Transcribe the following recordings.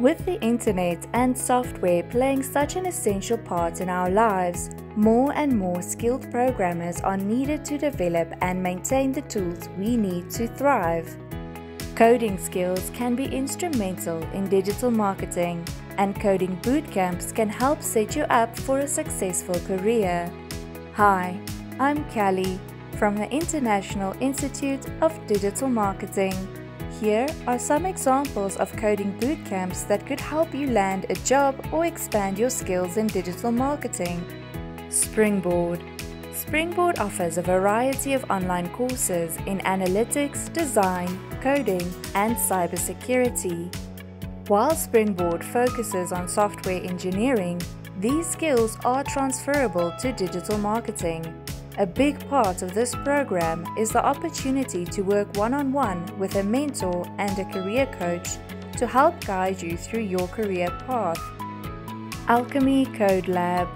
With the internet and software playing such an essential part in our lives, more and more skilled programmers are needed to develop and maintain the tools we need to thrive. Coding skills can be instrumental in digital marketing, and coding bootcamps can help set you up for a successful career. Hi, I'm Callie from the International Institute of Digital Marketing. Here are some examples of coding bootcamps that could help you land a job or expand your skills in digital marketing. Springboard Springboard offers a variety of online courses in analytics, design, coding, and cybersecurity. While Springboard focuses on software engineering, these skills are transferable to digital marketing. A big part of this program is the opportunity to work one on one with a mentor and a career coach to help guide you through your career path. Alchemy Code Lab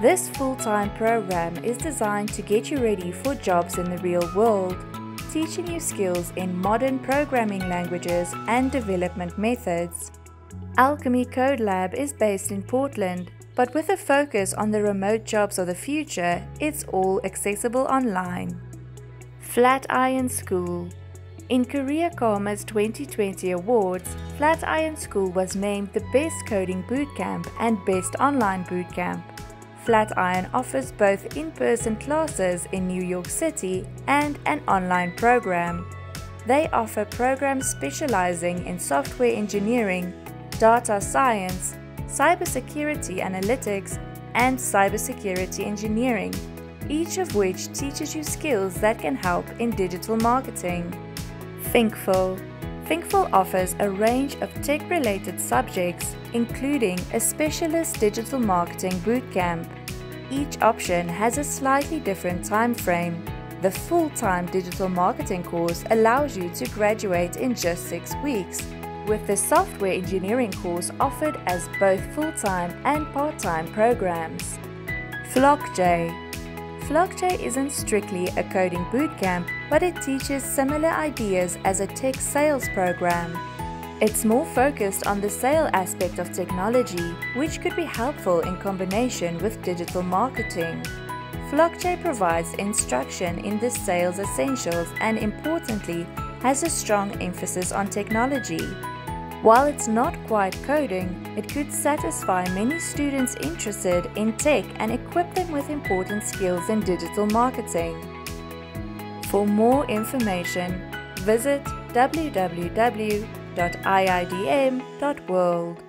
This full time program is designed to get you ready for jobs in the real world, teaching you skills in modern programming languages and development methods. Alchemy Code Lab is based in Portland but with a focus on the remote jobs of the future, it's all accessible online. Flatiron School In Career Karma's 2020 awards, Flatiron School was named the Best Coding Bootcamp and Best Online Bootcamp. Flatiron offers both in-person classes in New York City and an online program. They offer programs specializing in software engineering, data science, cybersecurity analytics, and cybersecurity engineering, each of which teaches you skills that can help in digital marketing. Thinkful Thinkful offers a range of tech related subjects, including a specialist digital marketing bootcamp. Each option has a slightly different time frame. The full time digital marketing course allows you to graduate in just six weeks with the software engineering course offered as both full-time and part-time programs. Flockjay Flockjay isn't strictly a coding bootcamp, but it teaches similar ideas as a tech sales program. It's more focused on the sale aspect of technology, which could be helpful in combination with digital marketing. Flockjay provides instruction in the sales essentials and importantly, has a strong emphasis on technology. While it's not quite coding, it could satisfy many students interested in tech and equip them with important skills in digital marketing. For more information, visit www.iidm.world.